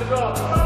Obrigado.